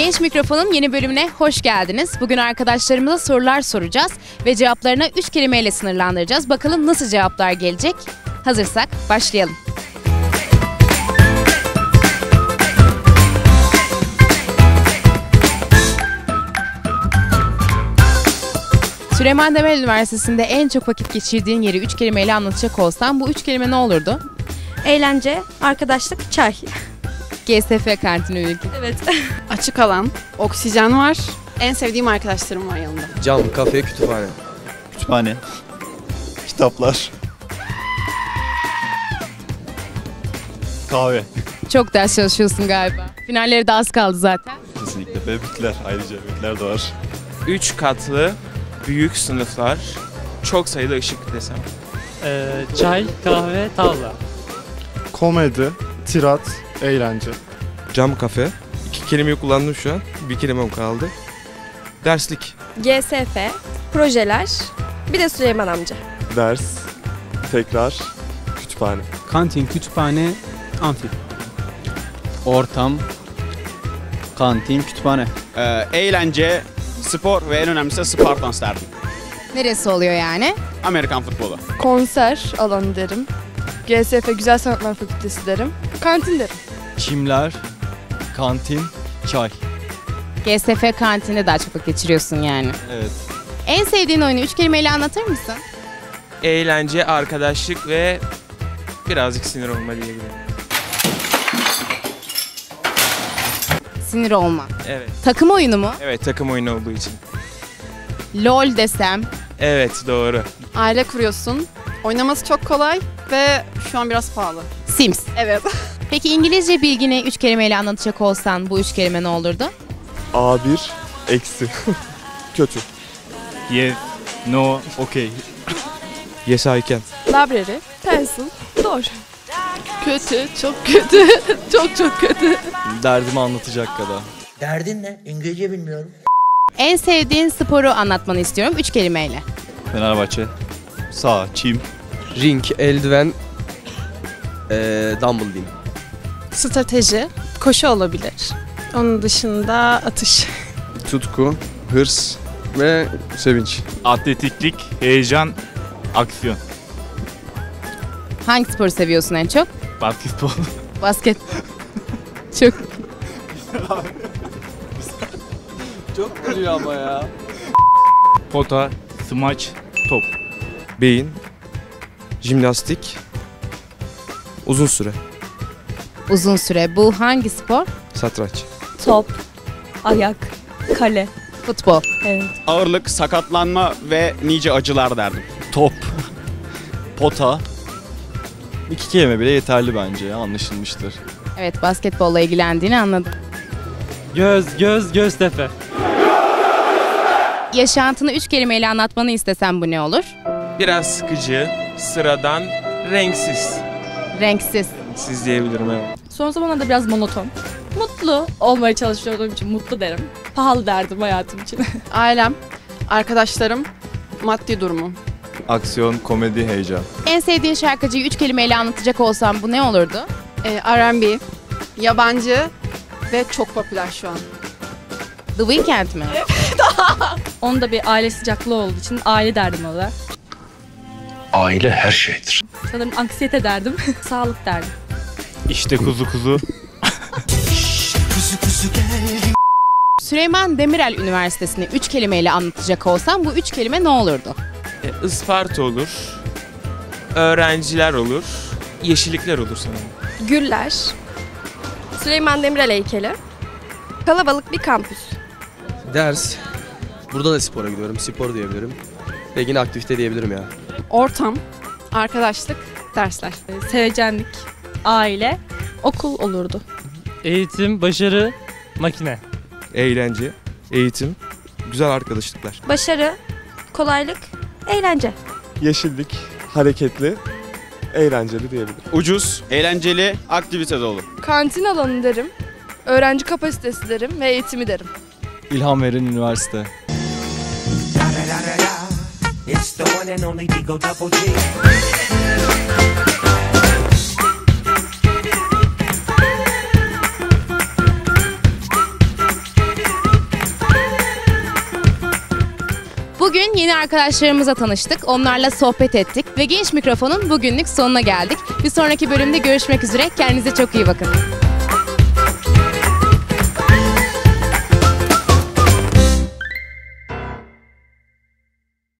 Genç Mikrofon'un yeni bölümüne hoş geldiniz. Bugün arkadaşlarımıza sorular soracağız ve cevaplarına 3 kelimeyle sınırlandıracağız. Bakalım nasıl cevaplar gelecek? Hazırsak başlayalım. Süleyman Demirel Üniversitesi'nde en çok vakit geçirdiğin yeri 3 kelimeyle anlatacak olsan bu 3 kelime ne olurdu? Eğlence, arkadaşlık, çay. GSF kantini ülke. Evet. Açık alan, oksijen var. En sevdiğim arkadaşlarım var yanımda. Cam, kafe, kütüphane. Kütüphane. Kitaplar. Kahve. Çok ders çalışıyorsun galiba. Finallere de az kaldı zaten. Kesinlikle. Ve bütler. Ayrıca bütler de var. 3 katlı büyük sınıflar, çok sayıda ışık desem. Ee, çay, kahve, tavla. Komedi, tirat, eğlence. Cam, kafe. Kelimeyi kullandım şu an. Bir kelimem kaldı. Derslik. GSF, projeler, bir de Süleyman amca. Ders, tekrar, kütüphane. Kantin, kütüphane, amfi. Ortam, kantin, kütüphane. Ee, eğlence, spor ve en önemlisi Spartans derdim. Neresi oluyor yani? Amerikan futbolu. Konser alanı derim. GSF Güzel Sanatlar Fakültesi derim. Kantin derim. Çimler, kantin, çay. GSF kantinde daha çok vakit geçiriyorsun yani. Evet. En sevdiğin oyunu 3 kelimeyle anlatır mısın? Eğlence, arkadaşlık ve birazcık sinir olma diyebilirim. Sinir olma. Evet. Takım oyunu mu? Evet takım oyunu olduğu için. LOL desem. Evet doğru. Aile kuruyorsun. Oynaması çok kolay ve şu an biraz pahalı. Sims. Evet. Peki İngilizce bilgini 3 kelimeyle anlatacak olsan bu 3 kelime ne olurdu? A1, eksi. Kötü. Yes, no, okay. Yes I can. Library, pencil, door. Kötü, çok kötü. çok çok kötü. Derdimi anlatacak kadar. Derdin ne? İngilizce bilmiyorum. En sevdiğin sporu anlatmanı istiyorum 3 kelimeyle. Fenerbahçe. Sağ, çim. Ring, eldiven, ee, dumbbell diyeyim. Strateji, koşu olabilir. Onun dışında atış. Tutku, hırs ve sevinç. Atletiklik, heyecan, aksiyon. Hangi sporu seviyorsun en çok? Basketbol. Basket. çok. Çok gülüyor ama ya. Pota, smaç, top. Beyin, jimnastik, uzun süre, Uzun süre. Bu hangi spor? satranç. Top, ayak, kale. Futbol. Evet. Ağırlık, sakatlanma ve nice acılar derdim. Top, pota. İki kelime bile yeterli bence ya, anlaşılmıştır. Evet basketbolla ilgilendiğini anladım. Göz, göz, Göztepe. Yaşantını 3 kelimeyle anlatmanı istesem bu ne olur? Biraz sıkıcı, sıradan, renksiz. Renksiz. Siz diyebilirim evet. Son zamanlarda biraz monoton. Mutlu olmaya çalışıyorum için mutlu derim. Pahalı derdim hayatım için. Ailem, arkadaşlarım, maddi durumum. Aksiyon, komedi, heyecan. En sevdiğin şarkıcıyı 3 kelimeyle anlatacak olsam bu ne olurdu? Ee, R&B, yabancı ve çok popüler şu an. The Weeknd mi? Onun da bir aile sıcaklığı olduğu için aile derdim o da. Aile her şeydir. Sanırım anksiyete derdim, sağlık derdim. İşte kuzu kuzu. Süleyman Demirel Üniversitesi'ni 3 kelimeyle anlatacak olsam bu 3 kelime ne olurdu? E, Isparta olur, öğrenciler olur, yeşillikler olur sanırım. Güller, Süleyman Demirel heykeli, kalabalık bir kampüs. Ders. Burada da spora gidiyorum. Spor diyebilirim. Ve yine aktivite diyebilirim ya. Ortam, arkadaşlık, dersler. Sevecenlik, aile, okul olurdu. Eğitim, başarı, makine. Eğlence, eğitim, güzel arkadaşlıklar. Başarı, kolaylık, eğlence. Yeşillik, hareketli, eğlenceli diyebilirim. Ucuz, eğlenceli, aktivite dolu. Kantin alanı derim. Öğrenci kapasitesi derim ve eğitimi derim. İlham veren üniversite. It's the one and only Digo Double G. Bugün yeni arkadaşlarımızla tanıştık. Onlarla sohbet ettik ve Genç Mikrofon'un bugünlük sonuna geldik. Bir sonraki bölümde görüşmek üzere. Kendinize çok iyi bakın.